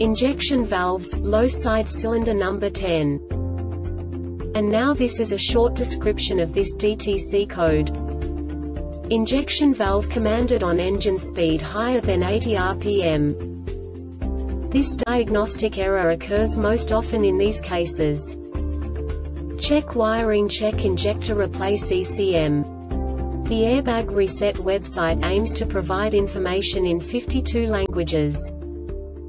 Injection valves, low side cylinder number 10. And now this is a short description of this DTC code. Injection valve commanded on engine speed higher than 80 rpm. This diagnostic error occurs most often in these cases. Check wiring check injector replace ECM. The Airbag Reset website aims to provide information in 52 languages.